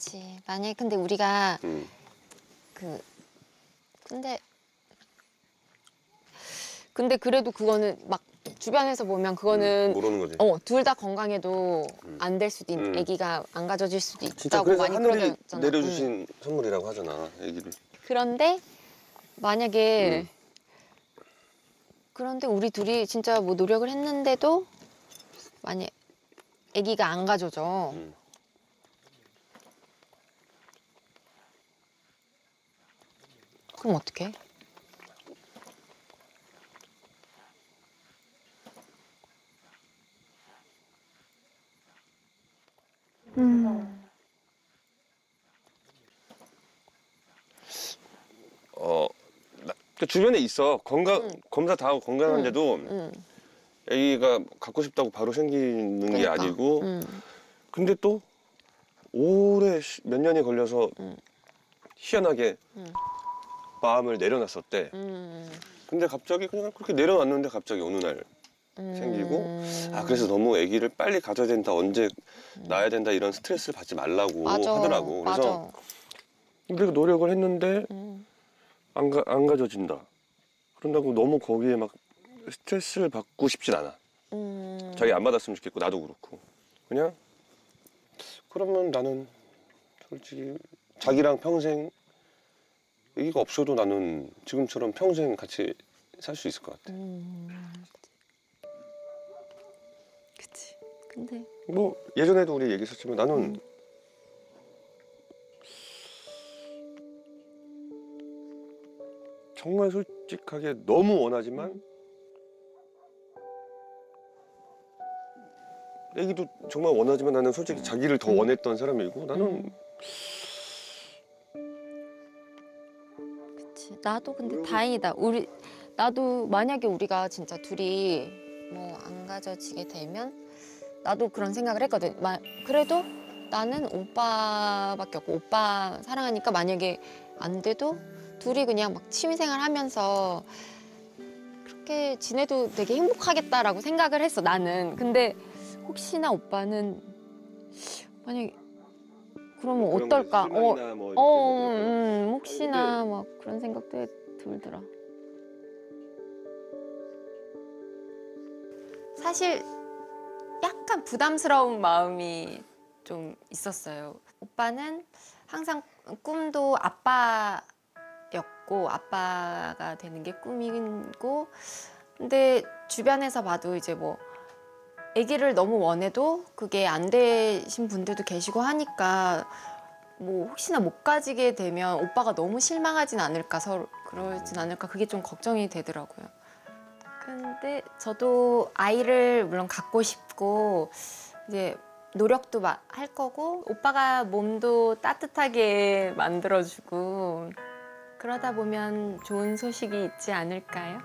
그치. 만약에 근데 우리가 음. 그 근데 근데 그래도 그거는 막 주변에서 보면 그거는 모르는 거지. 어 둘 다 건강해도 안 될 수도 있, 음. 아기가 안 가져질 수도 진짜 있다고 그래서 많이 하늘이 그러잖아. 내려주신 음. 선물이라고 하잖아, 애기를. 그런데 만약에 음. 그런데 우리 둘이 진짜 뭐 노력을 했는데도 만약 아기가 안 가져져. 음. 그럼 어떡해? 어, 나, 그 주변에 있어. 건강 응. 검사 다 하고 건강한데도 응. 애기가 갖고 싶다고 바로 생기는 게 그러니까. 아니고 응. 근데 또 오래 시- 몇 년이 걸려서 응. 희한하게 응. 마음을 내려놨었대. 음, 근데 갑자기 그냥 그렇게 내려놨는데 갑자기 어느 날 음. 생기고 아 그래서 너무 아기를 빨리 가져야 된다 언제 낳아야 된다 이런 스트레스를 받지 말라고 맞아, 하더라고. 그래서. 우리가 노력을 했는데 음, 안, 가, 안 가져진다. 그런다고 너무 거기에 막 스트레스를 받고 싶진 않아. 음. 자기 안 받았으면 좋겠고 나도 그렇고 그냥 그러면 나는 솔직히 자기랑 평생 얘기가 없어도 나는 지금처럼 평생 같이 살 수 있을 것 같아. 음. 그치. 근데 뭐 예전에도 우리 얘기했었지만 나는 음. 정말 솔직하게 너무 원하지만 애기도 정말 원하지만 나는 솔직히 자기를 더 음. 원했던 사람이고 나는 그치. 나도 근데 다행이다. 우리 나도 만약에 우리가 진짜 둘이 뭐 안 가져지게 되면 나도 그런 생각을 했거든. 마, 그래도 나는 오빠밖에 없고 오빠 사랑하니까 만약에 안 돼도 둘이 그냥 막 취미생활 하면서 그렇게 지내도 되게 행복하겠다라고 생각을 했어 나는. 근데 혹시나 오빠는 만약에 그러면 거 어떨까? 어, 실망이나 뭐 어, 뭐 음. 음, 혹시나 막 그런 생각도 들더라. 사실 약간 부담스러운 마음이 좀 있었어요. 오빠는 항상 꿈도 아빠였고 아빠가 되는 게 꿈이고 근데 주변에서 봐도 이제 뭐 아기를 너무 원해도 그게 안 되신 분들도 계시고 하니까 뭐 혹시나 못 가지게 되면 오빠가 너무 실망하진 않을까 서로 그러진 않을까 그게 좀 걱정이 되더라고요. 근데 저도 아이를 물론 갖고 싶고 이제 노력도 마- 할 거고 오빠가 몸도 따뜻하게 만들어주고 그러다 보면 좋은 소식이 있지 않을까요?